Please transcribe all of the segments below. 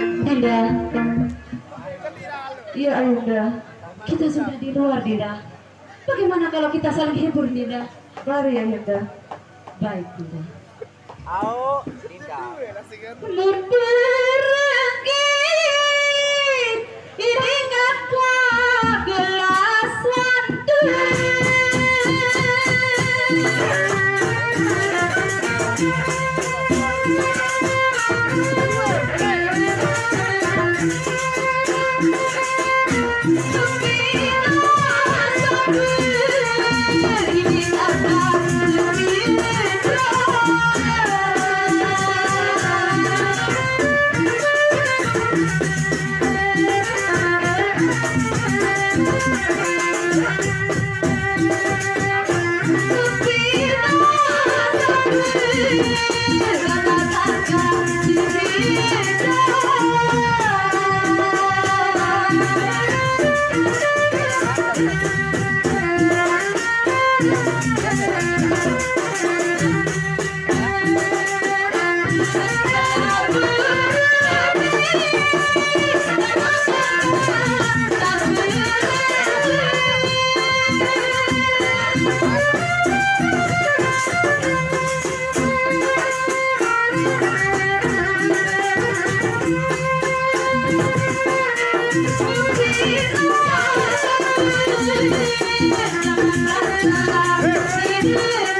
Dinda. Ya Ayunda, kita sudah di luar Dinda. Bagaimana kalau kita saling hibur Dinda? Mari Ayunda. Baik Dinda. Au, Dinda. Berperangkit, la la la la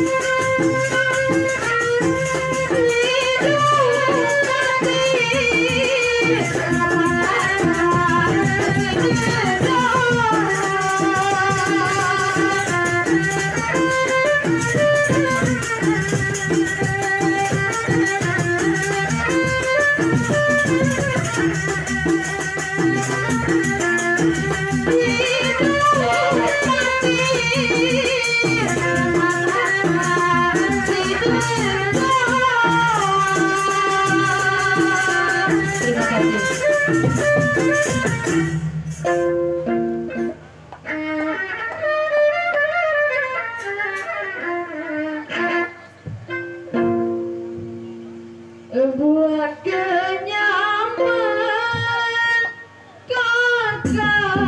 Yeah. love.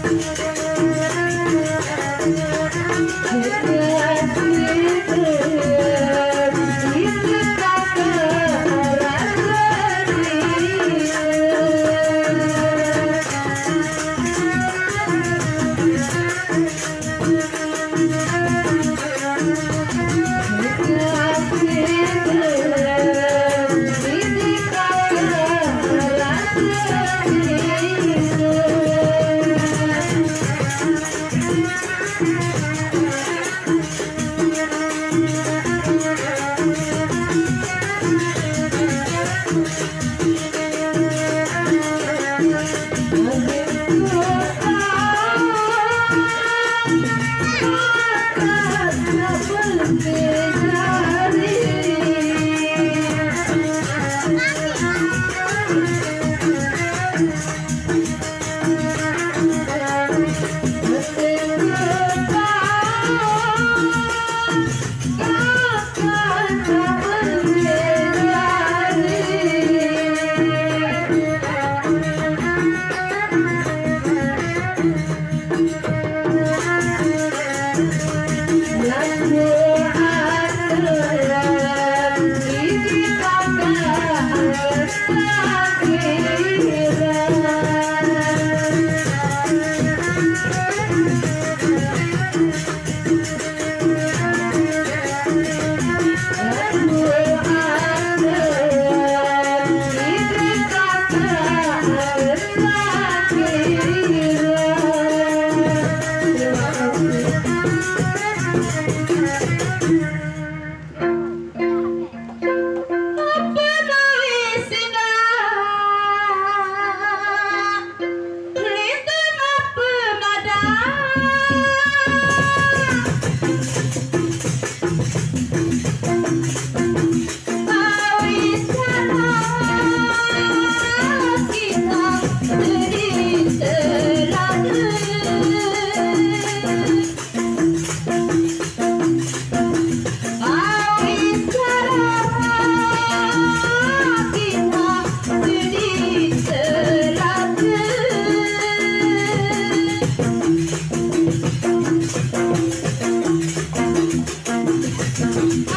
Thank